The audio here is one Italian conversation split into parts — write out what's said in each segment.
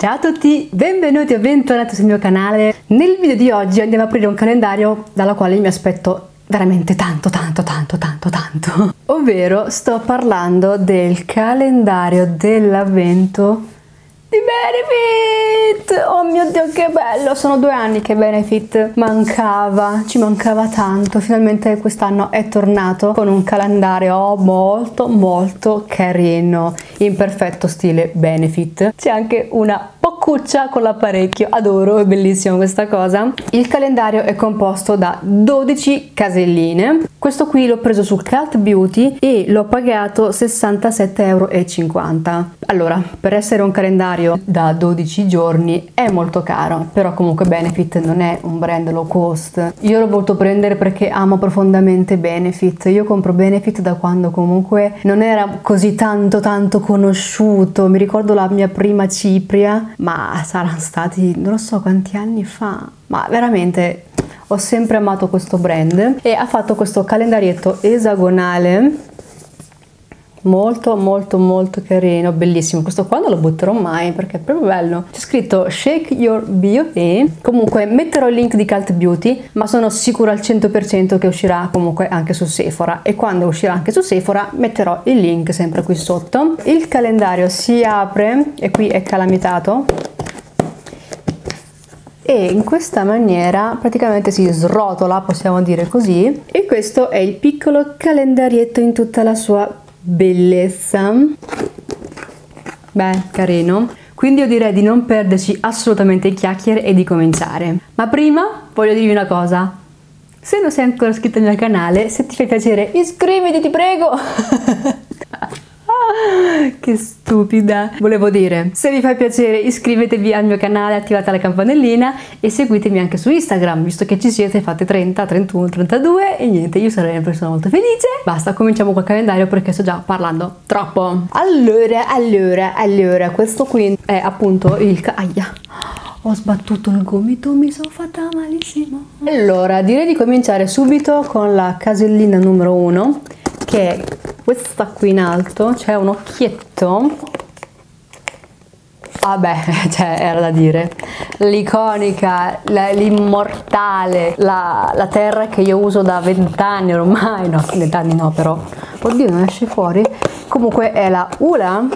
Ciao a tutti, benvenuti o bentornati sul mio canale. Nel video di oggi andiamo a aprire un calendario dalla quale mi aspetto veramente tanto tanto tanto tanto tanto. Ovvero sto parlando del calendario dell'avvento di Benefit! Oh mio dio che bello! Sono due anni che Benefit mancava, ci mancava tanto. Finalmente quest'anno è tornato con un calendario molto molto carino, in perfetto stile Benefit. C'è anche una cuccia con l'apparecchio, adoro, è bellissima questa cosa. Il calendario è composto da 12 caselline, questo qui l'ho preso su Cult Beauty e l'ho pagato 67,50 euro. Allora, per essere un calendario da 12 giorni è molto caro, però comunque Benefit non è un brand low cost. Io l'ho voluto prendere perché amo profondamente Benefit, io compro Benefit da quando comunque non era così tanto tanto conosciuto, mi ricordo la mia prima cipria, ma ma saranno stati non so quanti anni fa, ma veramente ho sempre amato questo brand e ha fatto questo calendarietto esagonale molto molto molto carino bellissimo. Questo qua non lo butterò mai perché è proprio bello. C'è scritto shake your beauty comunque metterò il link di Cult Beauty ma sono sicura al 100% che uscirà comunque anche su Sephora. E quando uscirà anche su Sephora metterò il link sempre qui sotto. Il calendario si apre e qui è calamitato e in questa maniera praticamente si srotola, possiamo dire così, e questo è il piccolo calendarietto in tutta la sua bellezza. Beh, carino. Quindi io direi di non perderci assolutamente i chiacchiere e di cominciare. Ma prima voglio dirvi una cosa. Se non sei ancora iscritto al mio canale, se ti fa piacere iscriviti, ti prego! che stupida! Volevo dire, se vi fa piacere iscrivetevi al mio canale, attivate la campanellina e seguitemi anche su Instagram, visto che ci siete, fate 30, 31, 32 e niente, io sarei una persona molto felice. Basta, cominciamo col calendario perché sto già parlando troppo. Allora, allora, allora, questo qui è appunto il... Aia! ho sbattuto il gomito, mi sono fatta malissimo. Allora, direi di cominciare subito con la casellina numero 1 che questa qui in alto, c'è un occhietto Vabbè, cioè, era da dire. L'iconica, l'immortale, la, la, terra che io uso da vent'anni ormai, no, vent'anni no però, oddio non esce fuori. Comunque è la Ula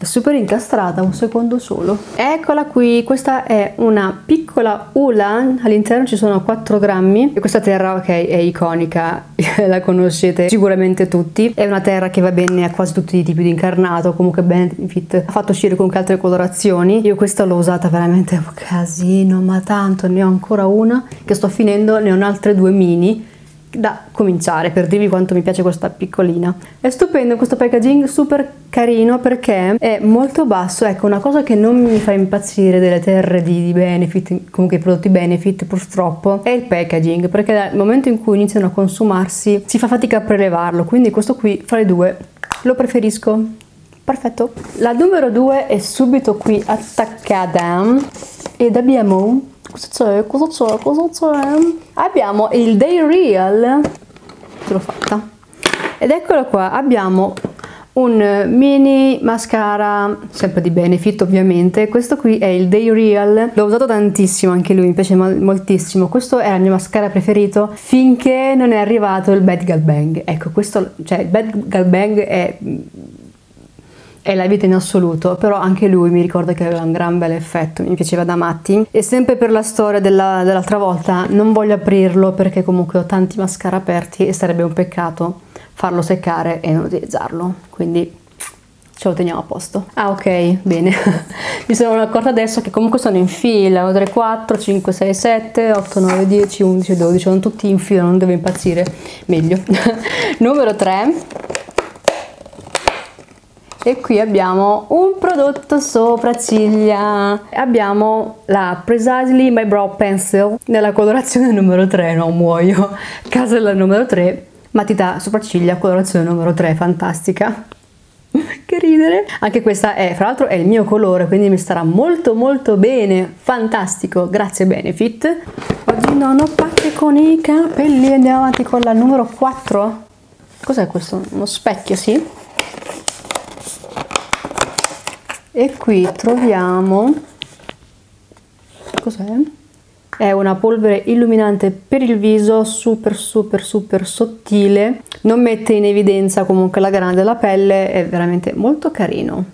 super incastrata, un secondo solo. Eccola qui, questa è una piccola ula, all'interno ci sono 4 grammi. E questa terra ok è iconica, la conoscete sicuramente tutti, è una terra che va bene a quasi tutti i tipi di incarnato, comunque Benefit ha fatto uscire con altre colorazioni, io questa l'ho usata veramente un casino, ma tanto, ne ho ancora una che sto finendo, ne ho altre due mini da cominciare per dirvi quanto mi piace questa piccolina. È stupendo questo packaging, super carino perché è molto basso, ecco una cosa che non mi fa impazzire delle terre di, Benefit, comunque i prodotti Benefit purtroppo, è il packaging perché dal momento in cui iniziano a consumarsi si fa fatica a prelevarlo, quindi questo qui fra le due lo preferisco. Perfetto. La numero due è subito qui attaccata ed abbiamo Cosa c'è? Cosa c'è? Cosa c'è? Abbiamo il Day Real. Ce l'ho fatta. Ed eccolo qua. Abbiamo un mini mascara, sempre di Benefit ovviamente, questo qui è il Day Real, l'ho usato tantissimo anche lui, mi piace moltissimo, questo era il mio mascara preferito finché non è arrivato il Bad Gal Bang, ecco questo, cioè il Bad Gal Bang è è la vita in assoluto, però anche lui mi ricorda che aveva un gran bel effetto, mi piaceva da matti. E sempre per la storia della, dell'altra volta, non voglio aprirlo perché comunque ho tanti mascara aperti e sarebbe un peccato farlo seccare e non utilizzarlo, quindi ce lo teniamo a posto. Ah ok, bene. mi sono accorta adesso che comunque sono in fila, 1, 3, 4, 5, 6, 7, 8, 9, 10, 11, 12, sono tutti in fila, non devo impazzire, meglio. Numero 3 e qui abbiamo un prodotto sopracciglia. Abbiamo la Precisely My Brow Pencil nella colorazione numero 3 no muoio. Casa della numero 3 matita sopracciglia colorazione numero 3 fantastica. Che ridere. Anche questa è fra l'altro è il mio colore quindi mi starà molto molto bene. Fantastico grazie Benefit. Oggi non ho pacche con i capelli andiamo avanti con la numero 4 cos'è questo? uno specchio sì e qui troviamo cos'è? È una polvere illuminante per il viso, super super super sottile, non mette in evidenza comunque la grana della pelle, è veramente molto carino.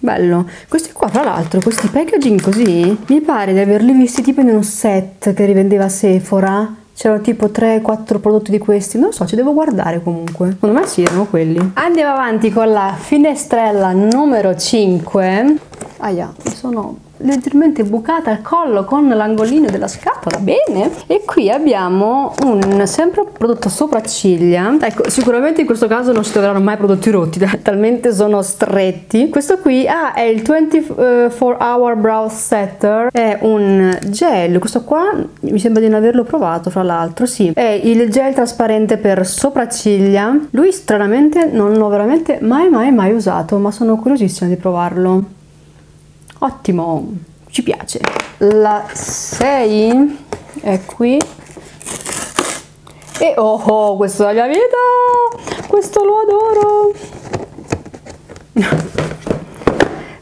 Bello. Questi qua, tra l'altro, questi packaging così, mi pare di averli visti tipo in un set che rivendeva Sephora. C'erano tipo 3-4 prodotti di questi, non so, ci devo guardare comunque. Secondo me sì, erano quelli. Andiamo avanti con la finestrella numero 5. Aia, mi sono leggermente bucata al collo con l'angolino della scatola. Bene. E qui abbiamo un sempre un prodotto sopracciglia. Ecco sicuramente in questo caso non si troveranno mai prodotti rotti talmente sono stretti. Questo qui ah, è il 24 hour brow setter. È un gel. Questo qua mi sembra di non averlo provato fra l'altro sì. È il gel trasparente per sopracciglia. Lui stranamente non l'ho veramente mai mai mai usato ma sono curiosissima di provarlo ottimo ci piace. La 6 è qui. E oh, oh questo è la mia vita! Questo lo adoro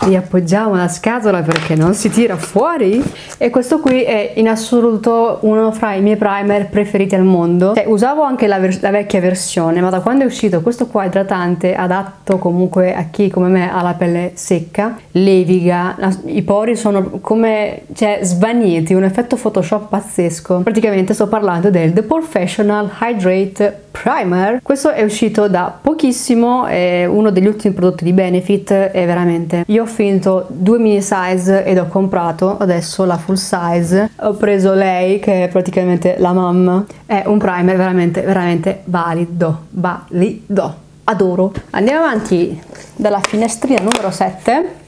riappoggiamo la scatola perché non si tira fuori. E questo qui è in assoluto uno fra i miei primer preferiti al mondo. Cioè, usavo anche la, la, vecchia versione ma da quando è uscito questo qua idratante adatto comunque a chi come me ha la pelle secca leviga la, i pori sono come cioè svaniti un effetto photoshop pazzesco. Praticamente sto parlando del The Professional Hydrate Primer. Questo è uscito da pochissimo è uno degli ultimi prodotti di Benefit è veramente io ho finito due mini size ed ho comprato adesso la full size. Ho preso lei che è praticamente la mamma è un primer veramente veramente valido valido. Adoro. Andiamo avanti dalla finestrina numero 7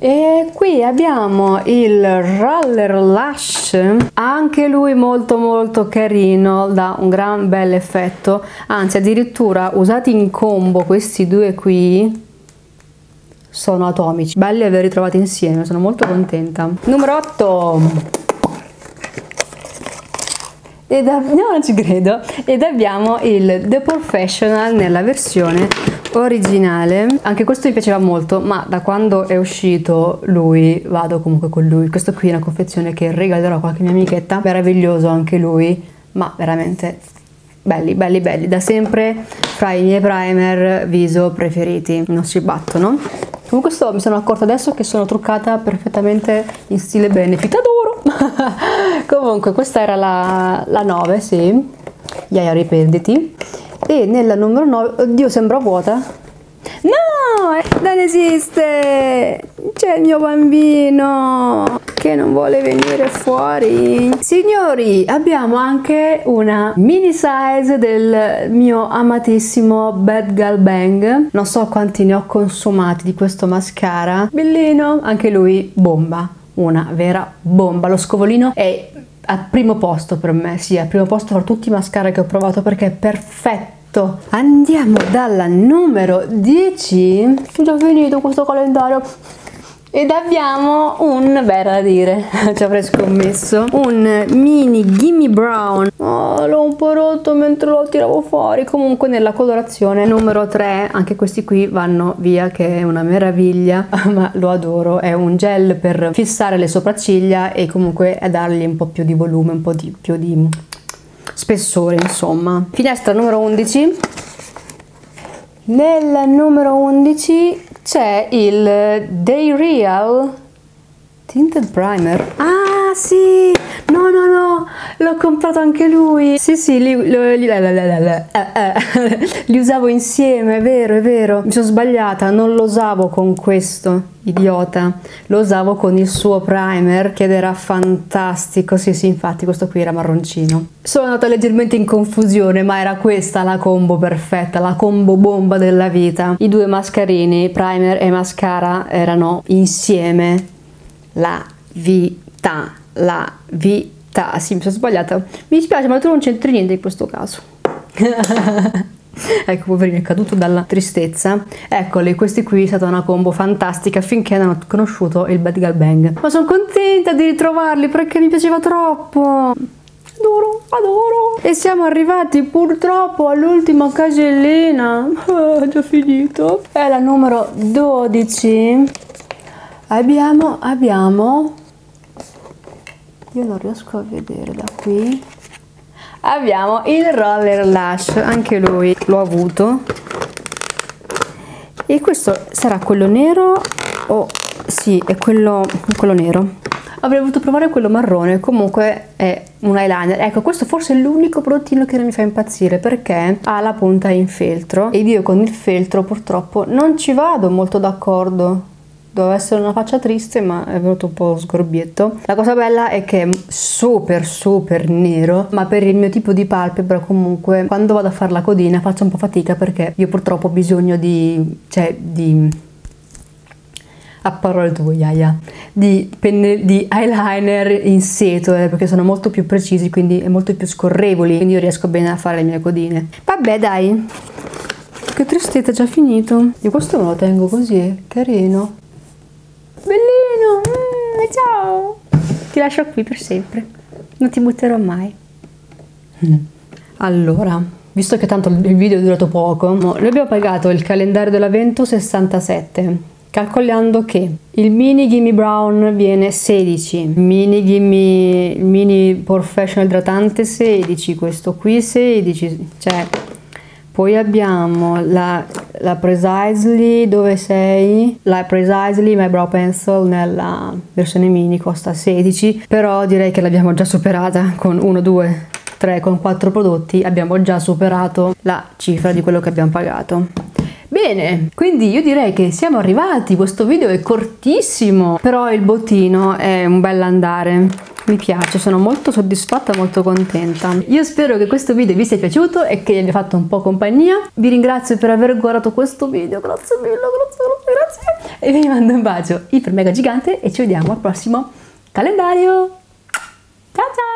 e qui abbiamo il Roller Lash, anche lui molto molto carino, dà un gran bel effetto, anzi addirittura usati in combo questi due qui sono atomici, belli averli trovati insieme, sono molto contenta. Numero 8 ed no, non ci credo. Ed abbiamo il The Professional nella versione originale. Anche questo mi piaceva molto ma da quando è uscito lui vado comunque con lui. Questo qui è una confezione che regalerò a qualche mia amichetta. Meraviglioso anche lui ma veramente belli belli belli. Da sempre fra i miei primer viso preferiti. Non si battono. Comunque sto, mi sono accorta adesso che sono truccata perfettamente in stile benefit. Adoro! Comunque questa era la, la 9 sì. Iaia riprenditi e nella numero 9 oddio sembra vuota. No non esiste. C'è il mio bambino che non vuole venire fuori. Signori abbiamo anche una mini size del mio amatissimo Bad Gal Bang. Non so quanti ne ho consumati di questo mascara. Bellino anche lui bomba. Una vera bomba. Lo scovolino è al primo posto per me, sì, al primo posto tra tutti i mascara che ho provato perché è perfetto Andiamo dalla numero 10. Ho già finito questo calendario. Ed abbiamo un, beh da dire, ci avrei scommesso, un mini Gimme Brown. Oh, l'ho un po' rotto mentre lo tiravo fuori. Comunque nella colorazione numero 3, anche questi qui vanno via che è una meraviglia, ma lo adoro. È un gel per fissare le sopracciglia e comunque dargli un po' più di volume, un po' di, più di spessore insomma. Finestra numero 11. Nel numero 11 c'è il Day Real Tinted Primer. Ah sì, no no no, l'ho comprato anche lui. Sì sì, li, li, li, li, usavo insieme, è vero, è vero. Mi sono sbagliata, non lo usavo con questo, idiota. Lo usavo con il suo primer, che era fantastico. Sì sì, infatti questo qui era marroncino. Sono andata leggermente in confusione, ma era questa la combo perfetta, la combo bomba della vita. I due mascarini, primer e mascara, erano insieme la vita, la vita. Sì, mi sono sbagliata. Mi dispiace, ma tu non c'entri niente in questo caso. ecco, poverino, è caduto dalla tristezza. Eccoli, questi qui è stata una combo fantastica finché ho conosciuto il Bad Gal Bang. Ma sono contenta di ritrovarli perché mi piaceva troppo. adoro, adoro. E siamo arrivati purtroppo all'ultima casellina. Oh, già finito. È la numero 12. Abbiamo, abbiamo... Io non riesco a vedere da qui. Abbiamo il roller lash, anche lui l'ho avuto. E questo sarà quello nero o... Sì, è quello, quello nero avrei voluto provare quello marrone comunque è un eyeliner ecco questo forse è l'unico prodottino che non mi fa impazzire perché ha la punta in feltro ed io con il feltro purtroppo non ci vado molto d'accordo doveva essere una faccia triste ma è venuto un po' sgorbietto la cosa bella è che è super super nero ma per il mio tipo di palpebra comunque quando vado a fare la codina faccio un po' fatica perché io purtroppo ho bisogno di cioè di a parole tue, Yaya, di, penne, di eyeliner in setole perché sono molto più precisi, quindi è molto più scorrevoli, quindi io riesco bene a fare le mie codine. Vabbè, dai. Che tristezza, già finito. Io questo me lo tengo così, carino. Bellino, mm, ciao. Ti lascio qui per sempre. Non ti butterò mai. Allora, visto che tanto il video è durato poco, noi abbiamo pagato il calendario dell'avvento 67 calcolando che il mini gimme brown viene 16 mini gimme mini professional idratante 16 questo qui 16 cioè poi abbiamo la, la Precisely dove sei la Precisely My Brow Pencil nella versione mini costa 16 però direi che l'abbiamo già superata con 1 2 3 con 4 prodotti abbiamo già superato la cifra di quello che abbiamo pagato Bene, quindi io direi che siamo arrivati, questo video è cortissimo, però il bottino è un bel andare. Mi piace, sono molto soddisfatta, molto contenta. Io spero che questo video vi sia piaciuto e che vi abbia fatto un po' compagnia. Vi ringrazio per aver guardato questo video, grazie mille, grazie, grazie. E vi mando un bacio iper mega gigante e ci vediamo al prossimo calendario. Ciao ciao!